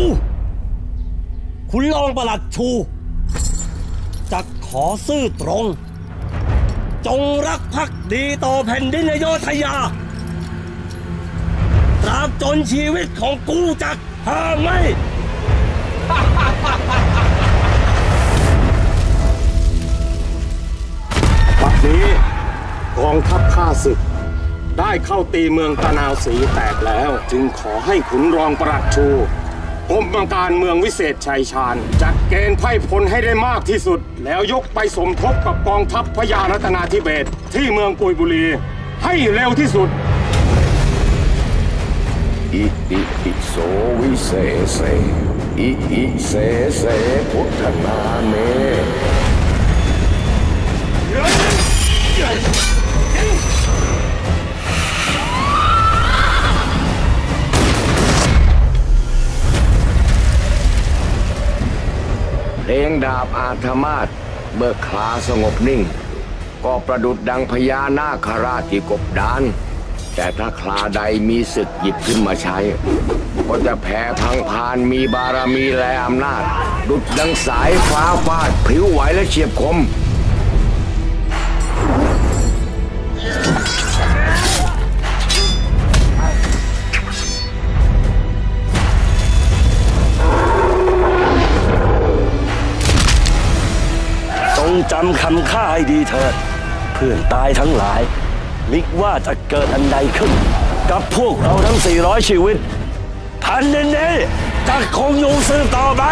ูคุณรองประหลัดชูจะขอซื่อตรง จงรักภักดีต่อแผ่นดินอโยธยา ตราบจนชีวิตของกูจักห้ามไม่บัดนี้กองทัพข้าศึก ได้เข้าตีเมืองตะนาวสีแตกแล้ว จึงขอให้ขุนรองประหลัดชู กรมบังการเมืองวิเศษชัยชาญจัดเกณฑ์ไพร่พลให้ได้มากที่สุด แล้วยกไปสมทบกับกองทัพพญารัตนาธิเบศที่เมืองกุยบุรี ให้เร็วที่สุด อิติปิโสวิเศษอิอิเสเสพุทธนาเม ลงดาบอาธมาศเมื่อคลาสงบนิ่ง ก็ประดุดดังพญานาคราชที่กบดาน แต่ถ้าคลาใดมีศึกหยิบขึ้นมาใช้ ก็จะแผ่พังพานมีบารมีและอำนาจ ดุดดังสายฟ้าฟาดผิวไหวและเฉียบคม จงจำคำข้าให้ดีเถิด เพื่อนตายทั้งหลาย มิว่าจะเกิดอันใดขึ้น กับพวกเราทั้ง 400 ชีวิตพันดินนี้จะคงอยู่สืบต่อไป